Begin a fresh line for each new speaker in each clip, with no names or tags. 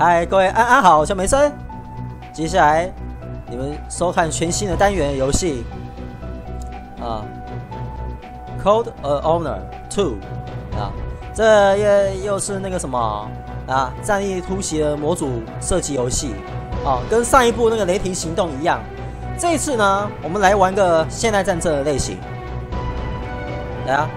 嗨，各位安安好，我叫梅森。接下来你们收看全新的单元游戏啊，Code a Honor Two 啊，这又又是那个什么啊，战力突袭的模组射击游戏啊，跟上一部那个雷霆行动一样。这次呢，我们来玩个现代战争的类型，来啊！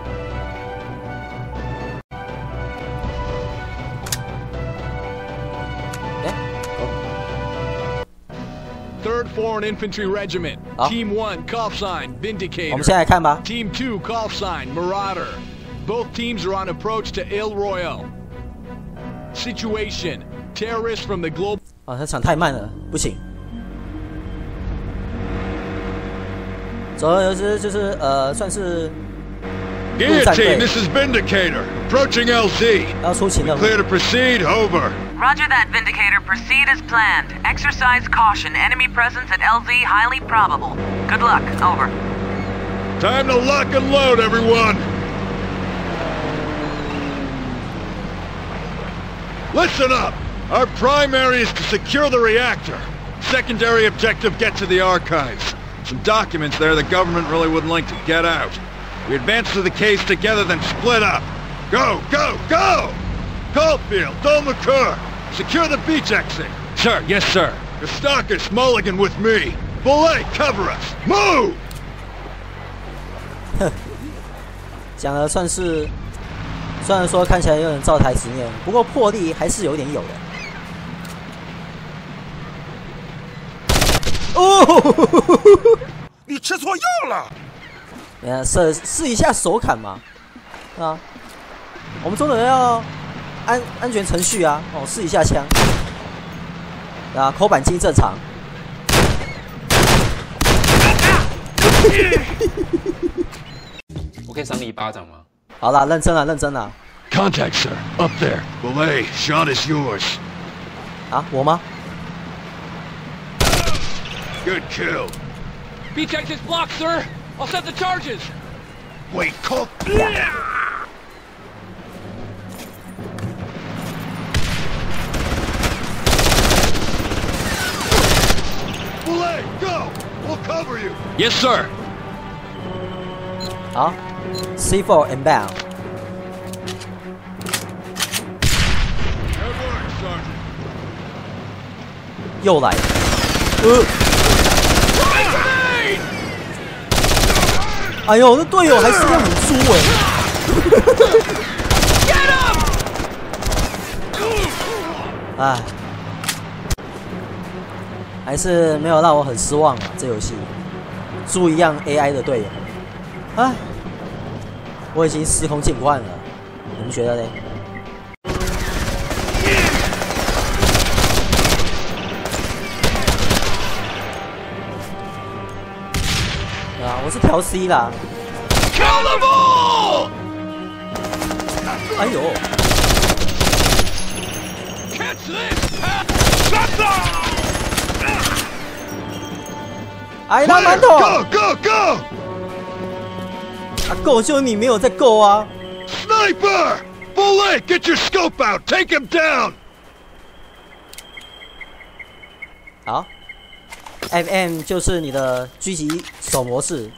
Foreign Infantry Regiment.
好
Team 1, call sign,
我
Vindicator.
们先来看吧。
Team 2, call sign, Marauder. Both teams are on approach to Il Royale. Situation. Terrorists from the global
啊，他抢太慢了，不行。总而言之，就是呃，算是
Gear
Looks
team,
like
this is Vindicator. Approaching LZ.
要出勤任务。
Clear to proceed. Over.
Roger that, Vindicator. Proceed as planned. Exercise caution. Enemy presence at LZ highly probable. Good luck. Over.
Time to lock and load, everyone. Listen up. Our primary is to secure the reactor. Secondary objective, get to the archives. Some documents there the government really wouldn't like to get out. We advance to the caves together, then split up. Go, go, go! Caulfield, Dole secure the beach exit. Sir, yes, sir. Kostakis, Mulligan with me. Bullet, cover us. Move!
讲的算是，虽然说看起来有点照台词念，不过魄力还是有点有的。哦，
你吃错药了！
你看试试一下手砍嘛，啊，我们中的人要安安全程序啊，哦，试一下枪，啊，口板机正常，
我可以赏你一巴掌吗？
好啦，认真了，认真了
，Contact, sir. Up there. Belay, shot is yours.
啊，我吗
？Good kill.
Beach exit's blocked, sir. I'll set the charges.
Wait, call...
Yes, sir.
好，C4 inbound. 又来。了，呃，哎呦，那队友还是这样很猪哎，哎，还是没有让我很失望啊，这游戏，猪一样 AI 的队友，哎，我已经司空见惯了，你们觉得呢？啊，我是调 C 啦。哎呦，哎，拉!馒头
，Go, go, go!
啊，够就你没有在够啊
！Sniper! Belay, get your scope out. Take him down.
好，FM 就是你的狙击手模式，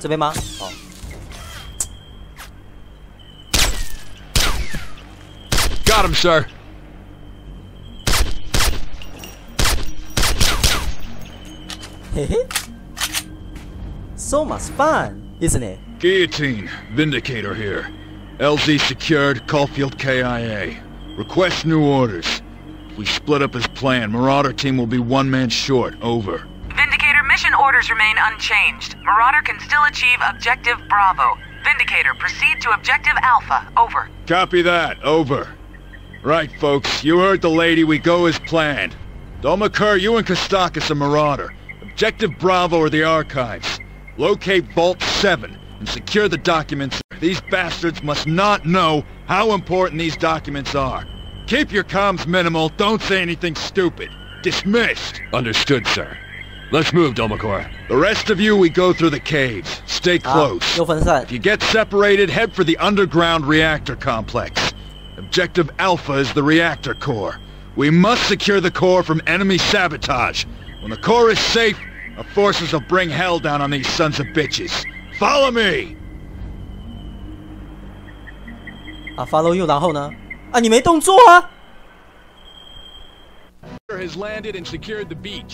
这边吗？哦
，Got him, sir.
so much fun, isn't
it？Guillotine, Vindicator here. LZ secured, Caulfield KIA. Request new orders. If we split up as planned, Marauder team will be one man short. Over.
Vindicator mission orders remain unchanged. Marauder can still achieve Objective Bravo. Vindicator, proceed to Objective Alpha. Over.
Copy that. Over. Right, folks. You heard the lady. We go as planned. Dolmakur, you and Kostakis are Marauder. Objective Bravo or the archives. Locate Vault 7 and secure the documents. These bastards must not know how important these documents are. Keep your comms minimal, don't say anything stupid. Dismissed!
Understood, sir. Let's move, Domacor.
The rest of you, we go through the caves. Stay
ah,
close.
Ah,
if you get separated, head for the underground reactor complex. Objective Alpha is the reactor core. We must secure the core from enemy sabotage. When the core is safe, our forces will bring hell down on these sons of bitches. Follow me!
啊，follow you，然后呢？啊，你没动作啊！
Has landed and secured the beach.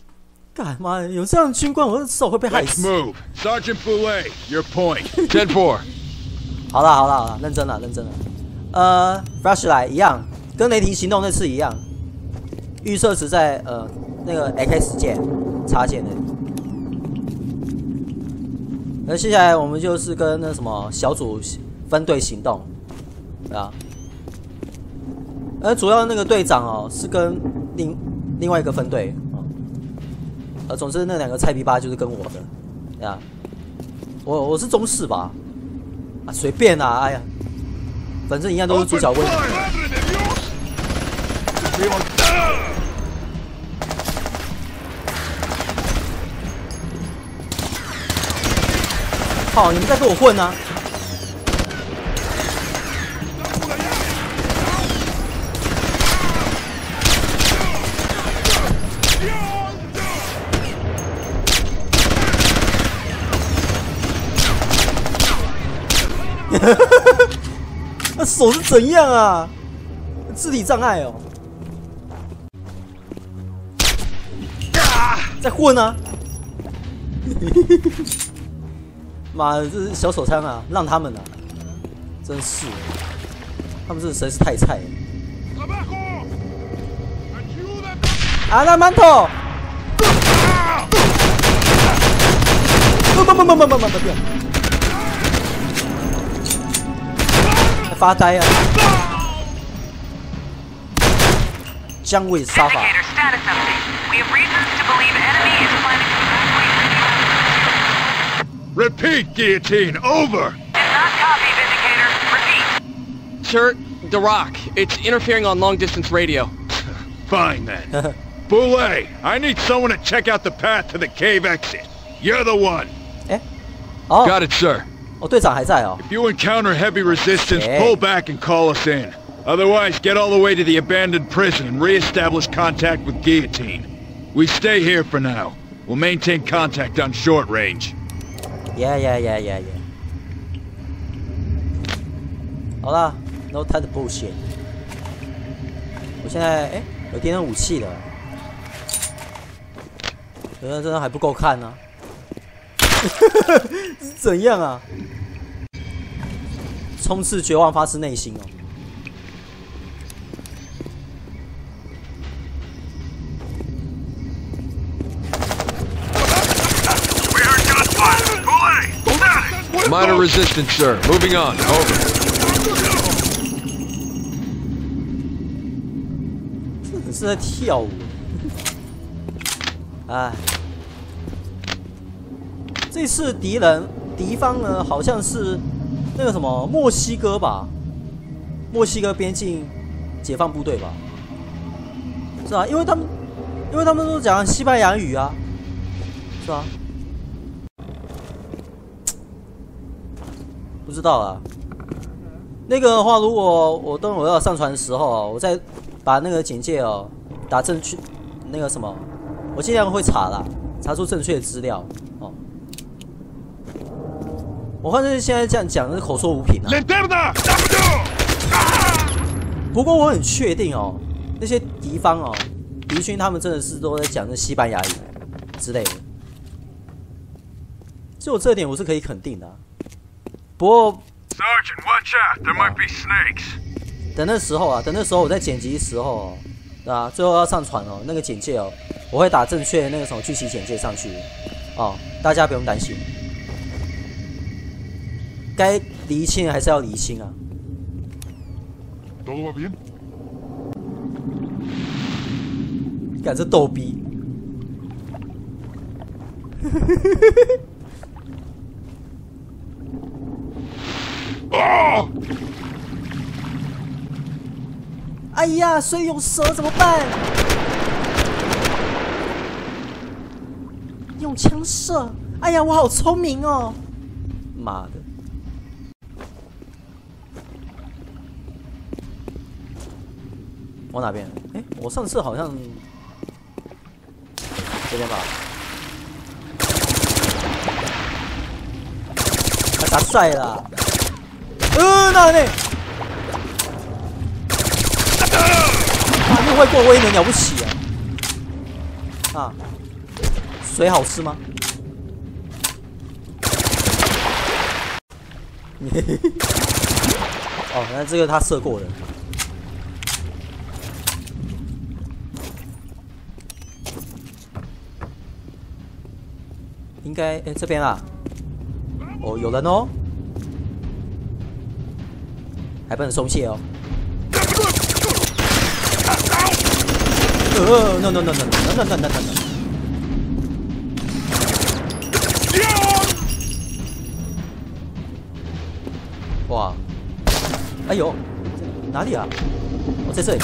干妈有这样的军官，我手会被害
Let's
死。
move. Sergeant Boulet, your point.
10-4.
好啦好啦好啦，认真了认真了。呃，flashlight 一样，跟雷霆行动那次一样，预设值在呃 那个 X 键插件那里。那接下来我们就是跟那什么小组分队行动，啊。而主要那个队长哦是跟另另外一个分队啊，呃，总之那两个菜逼吧就是跟我的，啊。我我是中士吧，啊，随便啦，哎呀，反正一样都是主角
位。
靠，你们在跟我混呢啊！那手是怎样啊？肢体障碍哦！在混啊！妈，这是小手枪啊，让他们啊，真是，他们这实在是太菜了。
¡Abajo! ¡Ayuda!
啊，那馒头！不不不不不不不不不！发呆啊！姜味杀法，
Repeat, Guillotine, over!
Did not copy, Vindicator. Repeat.
Sir, The Rock. It's interfering on long distance radio.
Fine then. Boulet, I need someone to check out the path to the cave exit. You're the one.
哎，哦
Got it, sir.
哦，队长还在哦。
If you encounter heavy resistance,
Okay.
pull back and call us in. Otherwise, get all the way to the abandoned prison and re-establish contact with Guillotine. We stay here for now. We'll maintain contact on short range.
Yeah yeah yeah yeah yeah。好啦，No time to bullshit。我现在哎、有电动武器了，觉得真的还不够看呢、是怎样啊？冲刺绝望发自内心哦。
Minor resistance, sir. Moving on. Over.
是在跳舞。哎，这次敌人敌方呢，好像是那个什么墨西哥吧，墨西哥边境解放部队吧，是吧？因为他们，因为他们都讲西班牙语啊，是吧？不知道啊。那个的话，如果我等我要上传的时候啊，我再把那个简介哦打正确，那个什么，我尽量会查啦，查出正确的资料哦。我看是现在这样讲是口说无凭啊，不过我很确定哦，那些敌方哦，敌军他们真的是都在讲那西班牙语之类的，就这点我是可以肯定的啊、不过
Sergeant, watch out! There might be snakes.
等那时候啊，等那时候我在剪辑的时候哦，对吧？最后要上传哦，那个简介哦，我会打正确的那个什么剧情简介上去哦，大家不用担心。该厘清还是要厘清啊。干这逗逼。啊哎呀，水有蛇怎么办？用枪射！哎呀，我好聪明哦！妈的！往哪边？哎，我上次好像这边吧。他打帅了。呃，那呢？啊，又会过威能了不起啊！啊，水好吃吗？哦，那这个他射过了。应该哎，这边啊，哦，有人哦，还不能松懈哦。呃，no no no no no no no no no no, no.。哇！哎呦，哪里啊？我、在这里。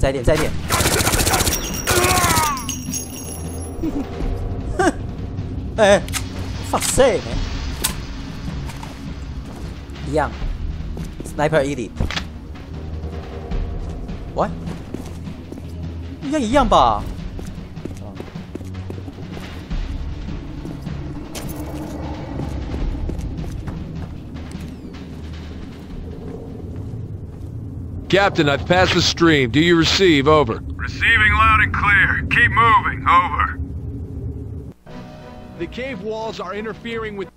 再点，再一点。哼，哎，发谁？一样，sniper elite。喂？应该一样吧？
Captain, I've passed the stream. Do you receive? Over.
Receiving loud and clear. Keep moving. Over.
The cave walls are interfering with...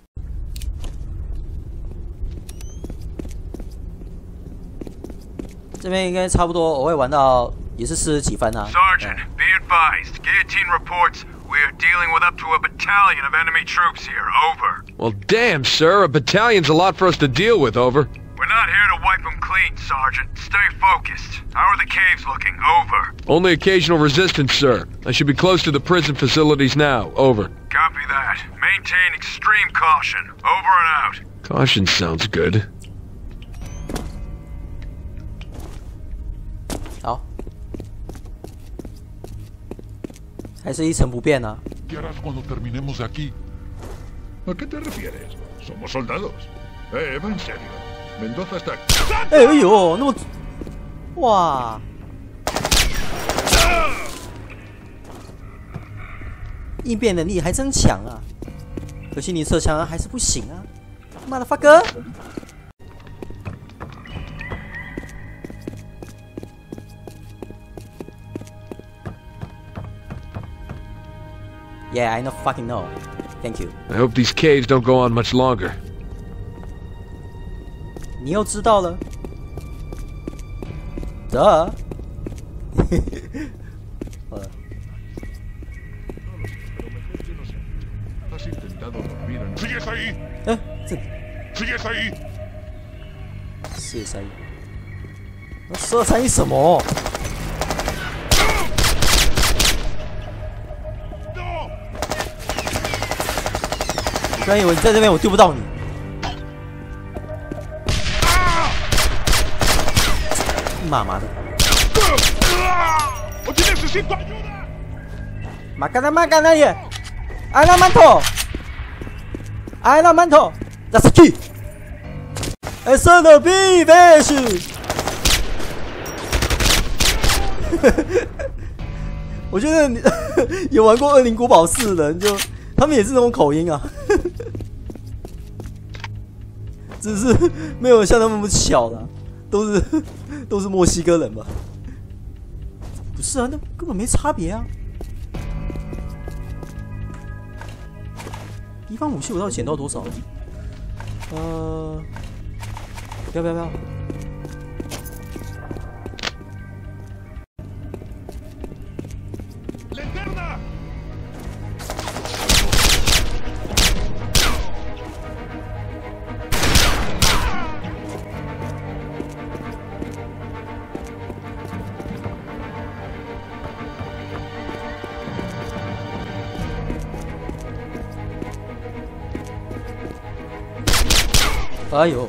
这边应该差不多，我会玩到也是四十几分啊。
Sergeant, be advised. Guillotine reports we are dealing with up to a battalion of enemy troops here. Over.
Well, damn, sir. A battalion's a lot for us to deal with. Over.
We're not here to wipe them clean, Sergeant. Stay focused. How are the caves looking? Over.
Only occasional resistance, sir. I should be close to the prison facilities now. Over.
Copy that. Maintain extreme caution. Over and out.
Caution sounds good.
还是一成不变
呢？
哎呦那么哇应变能力还真强啊。可惜你射强还是不行啊。妈的发哥 Yeah, I know fucking know. Thank you.
I hope these caves don't go on much longer.
你又知道了？这？好了，
Has intentado dormir en...
¡Sigues ahí!
哎，这
¡Sigues ahí!
四三一，那十二三一什么？ 专业，我在这边我丢不到你。妈妈的！
我今天
是新团友的。马干那马干那耶！阿拉馒头，阿拉馒头，那是鸡。I saw the big fish。我觉得你 有玩过《恶灵古堡四》的人，就他们也是那种口音啊。只是 没有像他们那么巧的，都是都是墨西哥人吧？不是啊，那根本没差别啊。敌方武器我到底捡到多少？呃，不要不要不要！哎呦，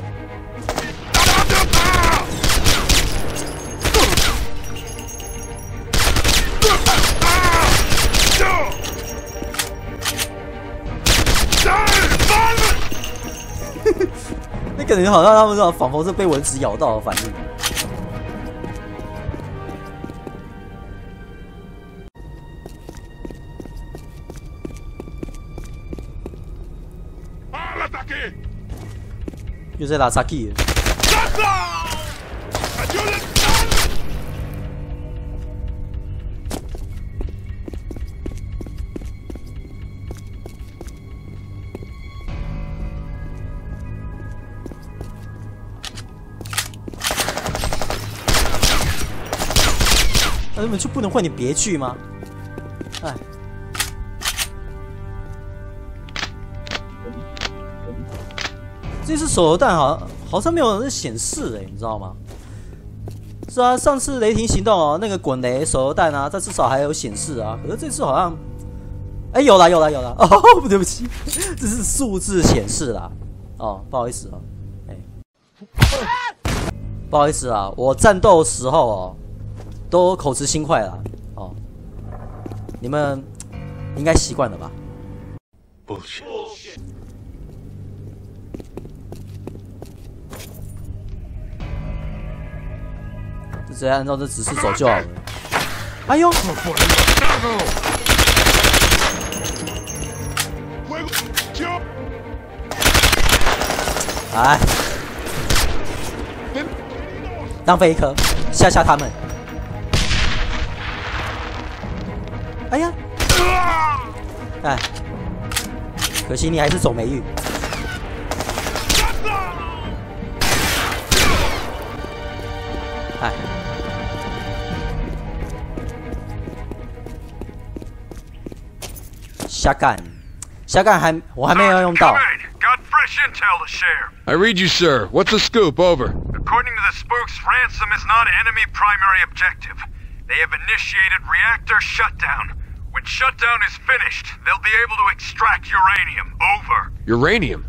那感觉好像他们这仿佛是被蚊子咬到的反应。在拉萨基。那你们就不能换点别剧吗？哎，这次手榴弹好好像没有人显示哎，你知道吗？是啊，上次雷霆行动哦，那个滚雷手榴弹啊，它至少还有显示啊。可是这次好像，哎，有了有了有了 哦，对不起，这是数字显示啦。哦，不好意思哦，哎，不好意思啊，我战斗时候哦，都口直心快了哦，你们应该习惯了吧？
不行。
直接按照这指示走就好了。哎呦！来，浪费一颗，吓吓他们。哎呀！哎，可惜你还是走霉运。哎。瞎干，瞎干还我还没有用到。
Got fresh intel to share.
I read you, sir. What's the scoop? Over.
According to the spooks, ransom is not enemy primary objective. They have initiated reactor shutdown. When shutdown is finished, they'll be able to extract uranium. Over.
Uranium.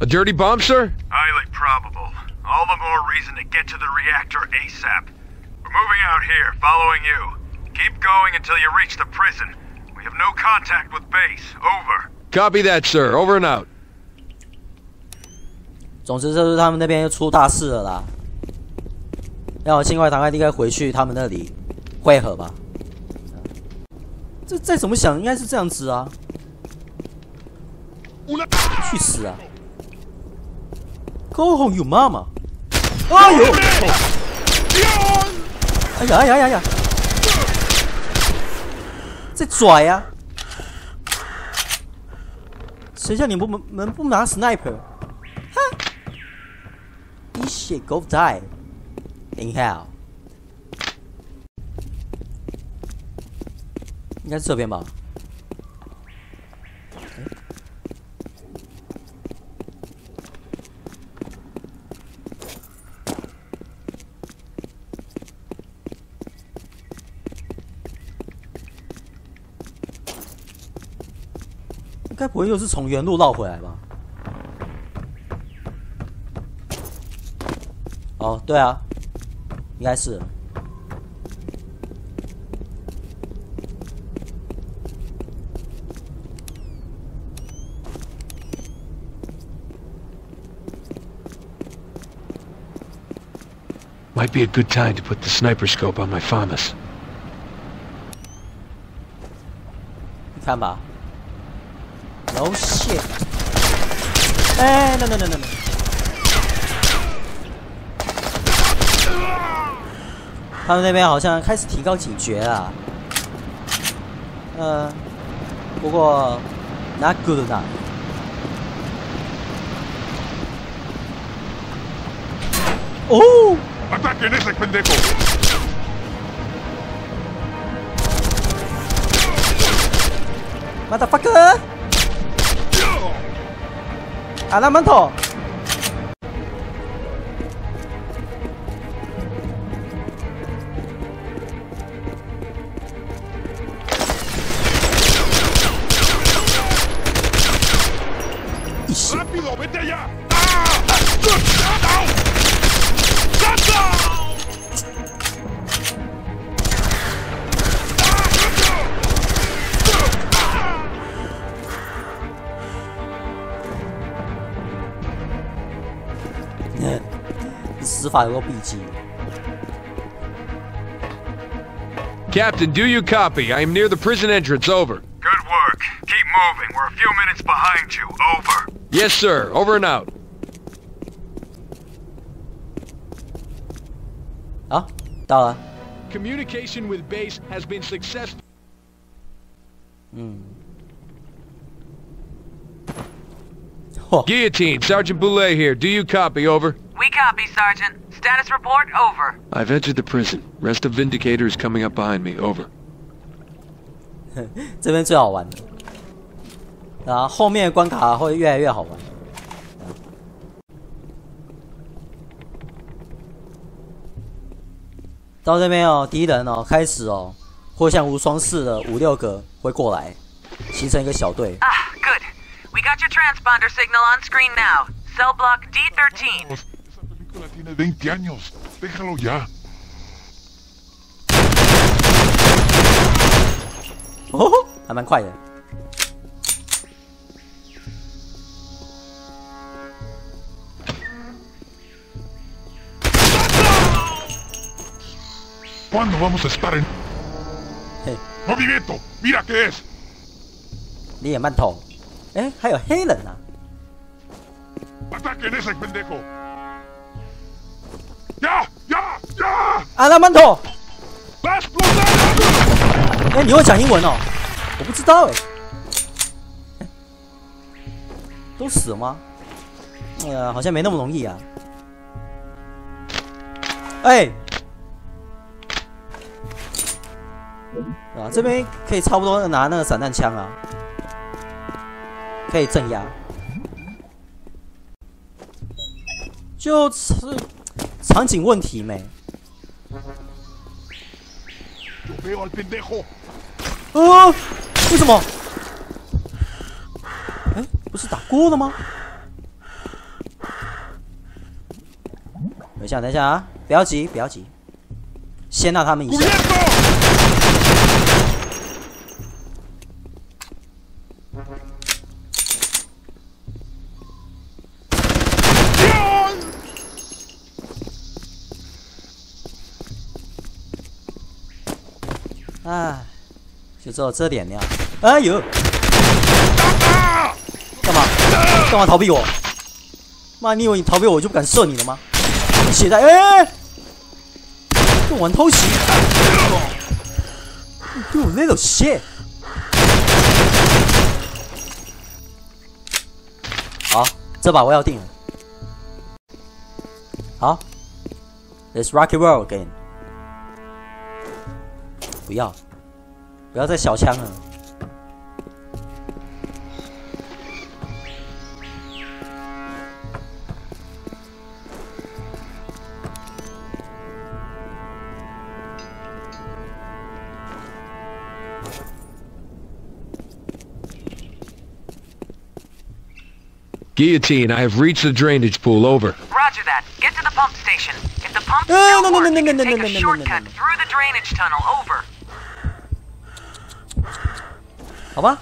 A dirty bomb, sir?
Highly probable. All the more reason to get to the reactor ASAP. We're moving out here, following you. Keep going until you reach the prison. We have no contact with base. Over.
Copy that, sir. Over and out.
总之就是他们那边又出大事了啦，要我尽快赶快应该回去他们那里汇合吧。这再怎么想应该是这样子啊，去死啊！Go home, you mama！哎呦！哎呀哎呀哎呀！在拽呀、谁叫你不门门不拿 sniper？哼！This shit go die in hell。应该是这边吧？该不会又是从原路绕回来吧？哦，对啊，应该是。
Might be a good time to put the sniper scope on my FAMAS.
你看吧。No shit。哎，no no no no no。他们那边好像开始提高警觉了。呃，不过 not good enough。哦
，¡Ataquen ese pendejo!
motherfucker！阿拉门头。final
Captain, do you copy? I am near the prison entrance, over.
Good work. Keep moving. We're a few minutes behind you, over.
Yes, sir. Over and out.
Ah.
Communication with base has been successful.
Mm.
Guillotine, Sergeant Boulay here. Do you copy? Over.
We copy, Sergeant. Status report over.
I've entered the prison. Rest of Vindicator is coming up behind me. Over.
这边最好玩的，然后后面的关卡会越来越好玩。到这边哦，敌人哦开始哦，会像无双似的五六个会过来，形成一个小队。
Ah, good. We got your transponder signal on screen now. Cell block D13.
Esa película tiene 20 años. Déjalo ya.
哦，还蛮快的。
¿Cuándo vamos a estar en
嘿
，movimiento? Mira qué es.
你也慢头。哎，还有黑人啊
！Ataquen ese pendejo.
啊，那慢头。哎，你会讲英文哦？我不知道哎。哎都死了吗？呃，好像没那么容易啊。哎，啊，这边可以差不多拿那个散弹枪啊，可以镇压。就是场景问题没？
Yo veo al pendejo.
呃，为什么？哎，不是打过了吗？等一下，等一下啊！不要急，不要急，先让他们一下。哎，就只有这点量。哎呦，干嘛？干嘛逃避我？妈，你以为你逃避我，就不敢射你了吗？你写在哎，跟我玩偷袭，You little shit！好，这把我要定了。好，Let's rock and roll again。不要，不要再小枪了。
Guillotine, I have reached the drainage pool. Over.
Roger that. Get to the pump station. If the pumps
No,
don't
no, no,
work,
no,
you
no,
can
no,
take
no,
a
no, no, no,
shortcut
no, no.
through the drainage tunnel. Over.
好吧。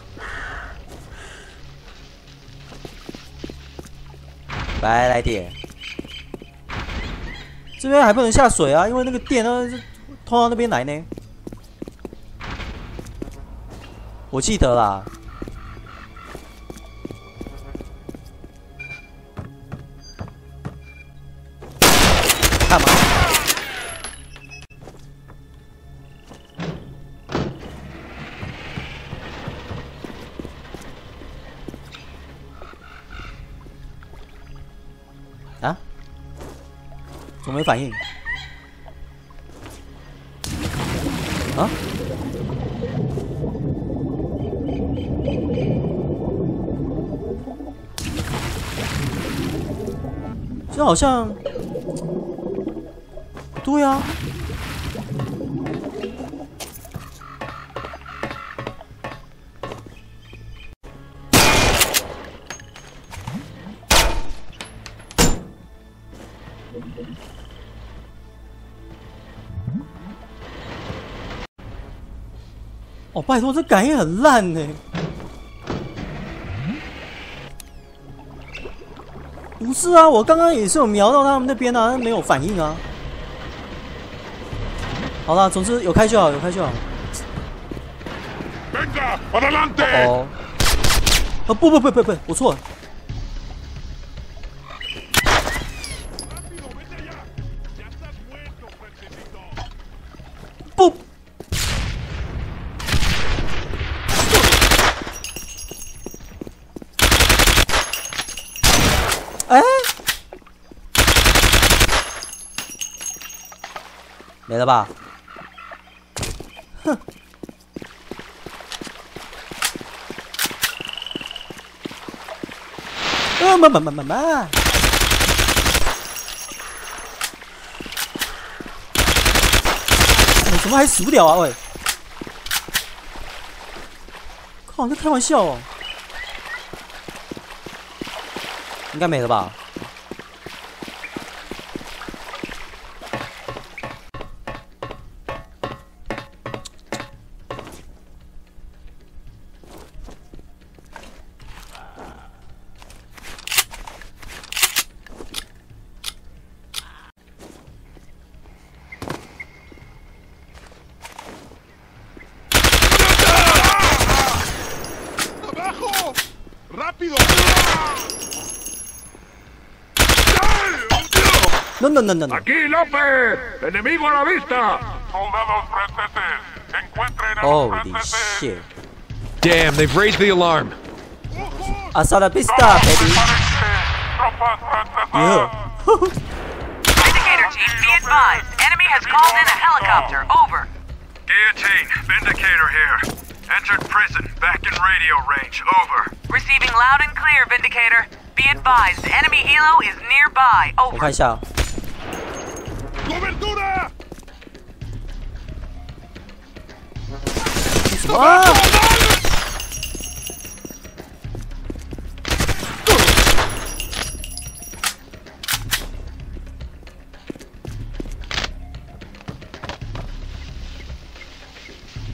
来来点，这边还不能下水啊，因为那个电呢通到那边来呢。我记得啦。反应？啊？这好像，对呀。拜托，这感应很烂呢。不是啊，我刚刚也是有瞄到他们那边啊，没有反应啊。好了，总之有开就好，有开就好。
¡Venga! ¡Adelante!
哦，啊不不不不不，我错了。吧？哼。啊妈妈妈妈妈！你怎么还死不了啊？喂！靠，你在开玩笑哦。应该没了吧 No no no no no！
¡Aquí, López! ¡Enemigo a la vista! ¡Soldados franceses! ¡Encuentren a los
Holy
franceses!
shit！
Damn, they've raised the alarm.
¡Ojos!
Hasta la vista, baby！
¡Tropas francesas!
Yeah.
Vindicator team, be advised. Enemy has called in a helicopter. Over.
Guillotine, Vindicator here. Entered prison, back in radio range. Over.
Receiving loud and clear, Vindicator. Be advised. Enemy helo is nearby.
我
Over.
看一下， Ah!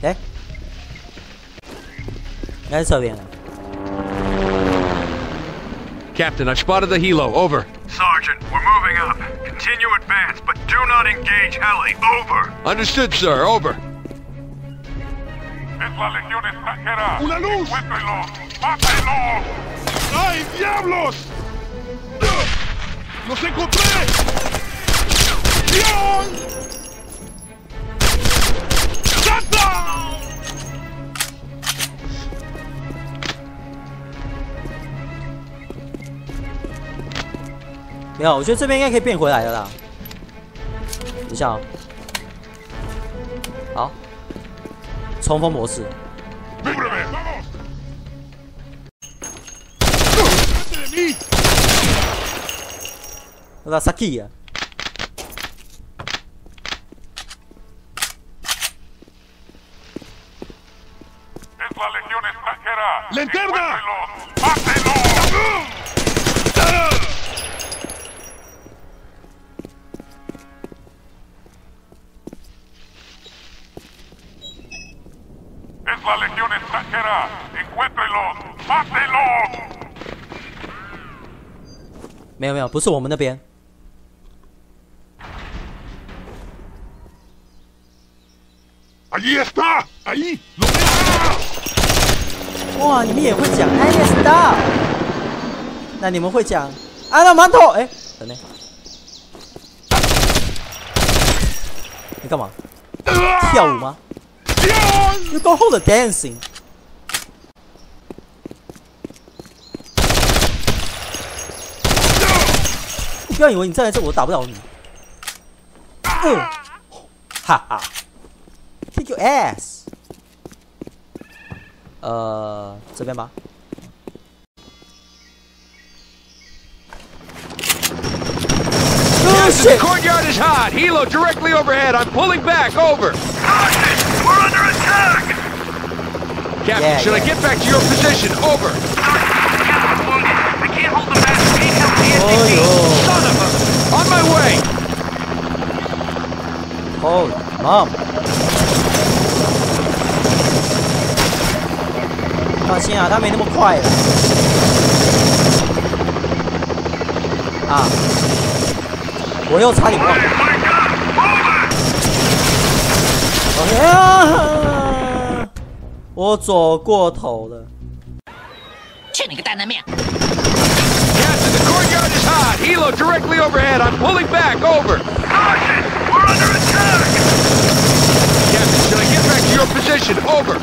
Đấy Đấy
Captain, I've spotted the Hilo. Over.
Sergeant, we're moving up. Continue advance, but do not engage Heli. Over.
Understood, sir. Over.
¡Es la legión extranjera! ¡Una luz! ¡Encuéntrenlos! ¡Mátenlos! ¡Ay, diablos! ¡Los encontré! ¡Dios! ¡Santa!
没有，我觉得这边应该可以变回来的啦。等一下哦，冲锋模式。
¡Cúbreme! ¡Vamos! ¡Delante de mí!
那个 Saki 啊，
¡Es la legión extranjera! ¡Linterna! ¡Mátenlos! ¡Es la legión extranjera! ¡Encuéntrenlos! ¡Mátenlos!
没有没有，不是我们那边。
¡Allí está! ¡Ahí! ¡Lo veo!
哇，你们也会讲 S Star？那你们会讲安娜馒头？哎，等等，你干嘛？跳舞吗？You go hold the dancing。不要以为你站在这我打不了你。嗯，哈哈，kick your ass。呃，这边吧。 Oh
The
shit！
courtyard is hot. Helo directly overhead. I'm pulling back. Over.
Hostage! We're under attack!
Captain,
Yeah,
should I
yeah.
get back to your position? Over.
Captain's wounded. I can't hold the match. We need help
Oh
ASAP.
yo!
Son of
Oh, mom！放心啊，他没那么快的。啊！我又差点忘了。OK 啊！我走过头了。
去你个蛋蛋面
！Captain, the courtyard is hot. Helo directly overhead. I'm pulling back. Over. I get back your position over。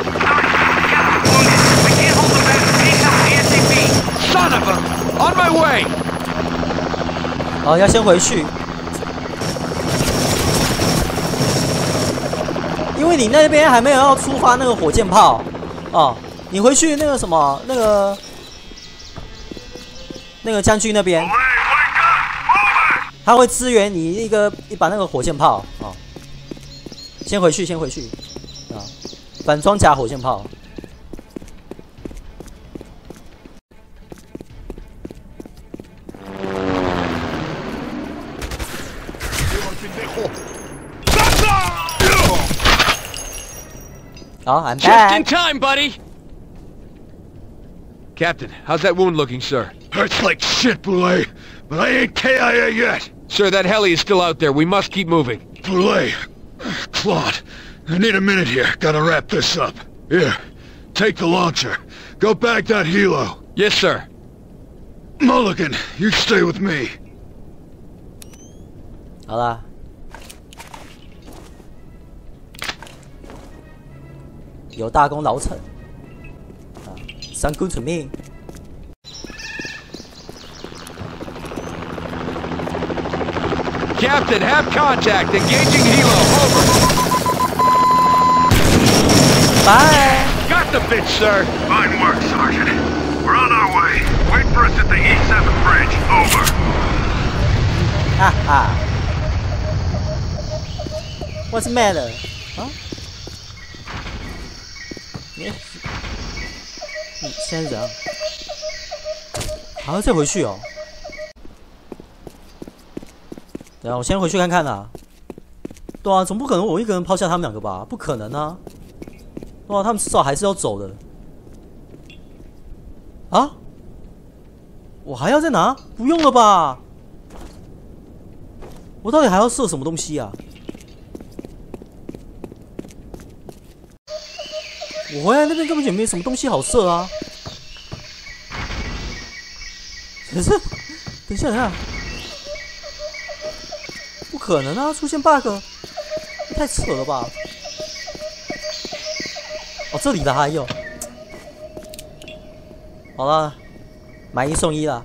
哦，要先回去，因为你那边还没有要出发那个火箭炮。哦，你回去那个什么那个那个将军那边，他会支援你一个一把那个火箭炮。哦，先回去，先回去。反装甲火箭炮。好，I'm
Just in
back。
time, buddy. Captain, how's that wound looking, sir?
Hurts like shit, Boulay, but I ain't KIA yet.
Sir, that heli is still out there. We must keep moving.
Boulay, Claude, I need a minute here. Gotta wrap this up. Here, take the launcher. Go bag that helo.
Yes, sir.
Mulligan, you stay with me.
好啦，有大功劳成啊，三公主命。
Captain, have contact. Engaging helo. Over.
拜。
Got the bitch, sir.
Fine work, Sergeant. We're on our way. Wait for us at the E7 bridge. Over.
哈哈。What's the matter？啊？你你现在怎样？还要再回去哦？等一下，我先回去看看啊。对啊，总不可能我一个人抛下他们两个吧？不可能啊！ 哇，他们迟早还是要走的。啊？我还要再拿？不用了吧？我到底还要射什么东西啊？我回来那边根本就没什么东西好射啊！可是，等一下，等一下，不可能啊！出现 bug，太扯了吧！哦，这里的还有，好了，买一送一啦！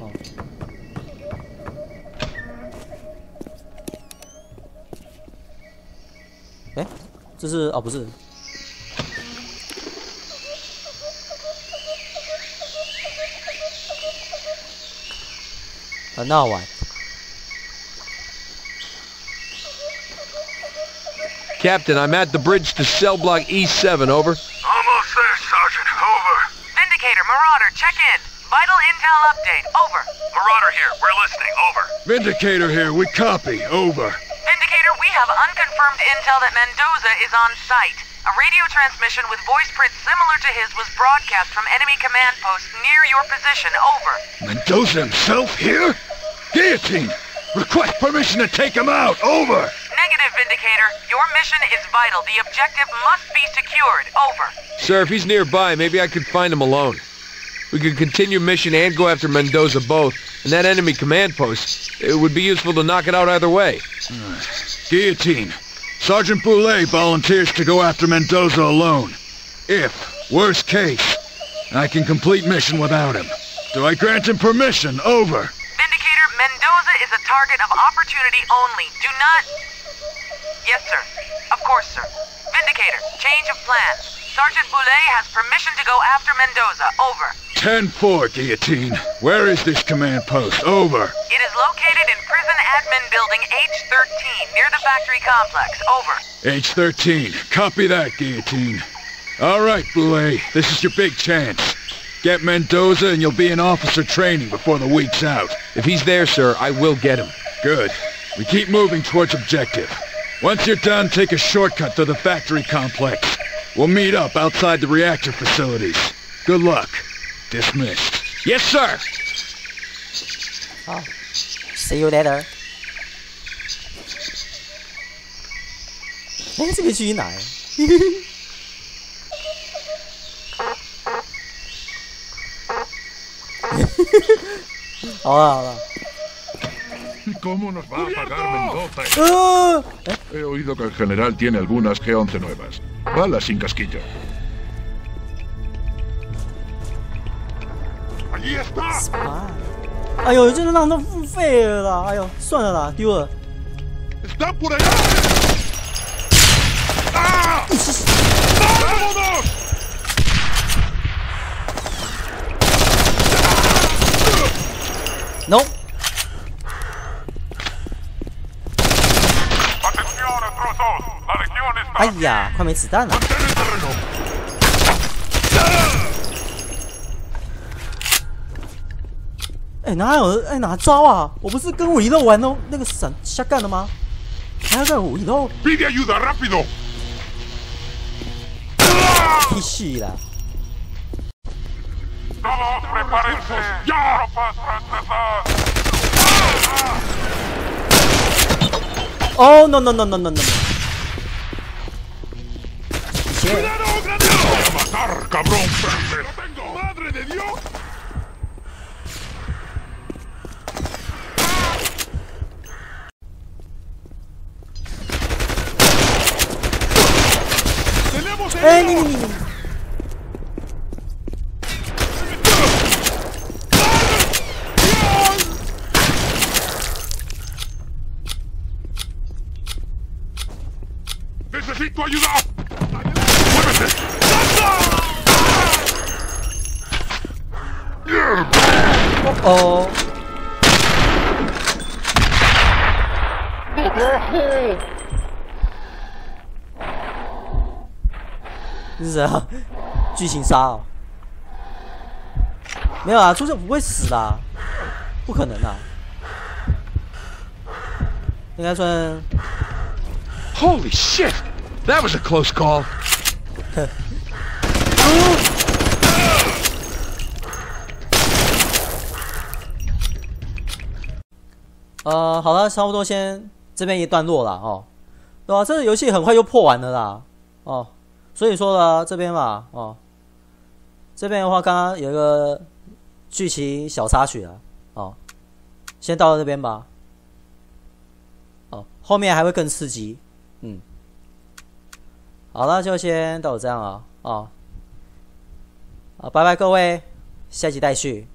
哦，哎，这是哦，不是，很好玩。
Captain, I'm at the bridge to cell block E7. Over.
Almost there, Sergeant. Over.
Vindicator, Marauder, check in. Vital intel update. Over.
Marauder here. We're listening. Over.
Vindicator here. We copy. Over.
Vindicator, we have unconfirmed intel that Mendoza is on site. A radio transmission with voice prints similar to his was broadcast from enemy command posts near your position. Over.
Mendoza himself here? Guillotine! Request permission to take him out. Over.
Negative, Vindicator. Your mission is vital. The objective must be secured. Over.
Sir, if he's nearby, maybe I could find him alone. We could continue mission and go after Mendoza both, and that enemy command post. It would be useful to knock it out either way.
Guillotine. Sergeant Boulay volunteers to go after Mendoza alone. If, worst case, I can complete mission without him. Do I grant him permission? Over.
Vindicator, Mendoza is a target of opportunity only. Do not. Yes, sir. Of course, sir. Vindicator, change of plans. Sergeant Boulay has permission to go after Mendoza. Over.
10-4, Guillotine. Where is this command post? Over.
It is located in Prison Admin Building H13 near the factory complex. Over.
H-13. Copy that, Guillotine. All right, Boulay. This is your big chance. Get Mendoza and you'll be in officer training before the week's out.
If he's there, sir, I will get him.
Good. We keep moving towards objective. Once you're done, take a shortcut to the factory complex. We'll meet up outside the reactor facilities. Good luck. Dismissed.
Yes, sir.
See you later。哎，这个去哪？好了好了。
¿Cómo nos va a pagar Mendoza?
呃，
He oído que el general tiene algunas G-11 nuevas. Balas sin casquillo. ¡Allí está!
啊！哎呦，这个浪都付费了啦！哎呦，算了啦，丢了。
¡Está por allá! ¡Ah! ¡Vámonos!
No， 哎呀，快没子弹了！哎，哪有哎哪招啊？我不是跟我一路玩的，那个闪瞎干的吗？还要跟我一
路？T.C. 了！
哦，no no no no no no！
¡Cuidado, voy a matar, cabrón! ¡Lo tengo! ¡Madre de Dios! ¡Tenemos
el... ¡Eh, ni, ni, ni!
¡Necesito ayuda!
哦。这，是谁啊？剧情杀哦？没有啊，出生不会死啦，不可能啊！应该算
Holy shit! That was a close call.
呃，好了，差不多先这边一段落了哦，对吧、这个游戏很快就破完了啦，哦，所以说呢，这边吧，哦，这边的话，刚刚有一个剧情小插曲啊，哦，先到这边吧，哦，后面还会更刺激，嗯，好了，就先到这样啊，哦，啊，拜拜各位，下集待续。